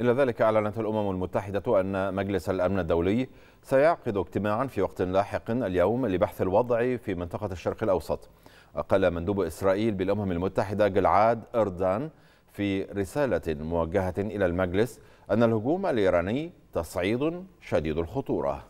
إلى ذلك أعلنت الأمم المتحدة أن مجلس الأمن الدولي سيعقد اجتماعا في وقت لاحق اليوم لبحث الوضع في منطقة الشرق الأوسط. أقل مندوب إسرائيل بالأمم المتحدة جلعاد أردان في رسالة موجهة إلى المجلس أن الهجوم الإيراني تصعيد شديد الخطورة.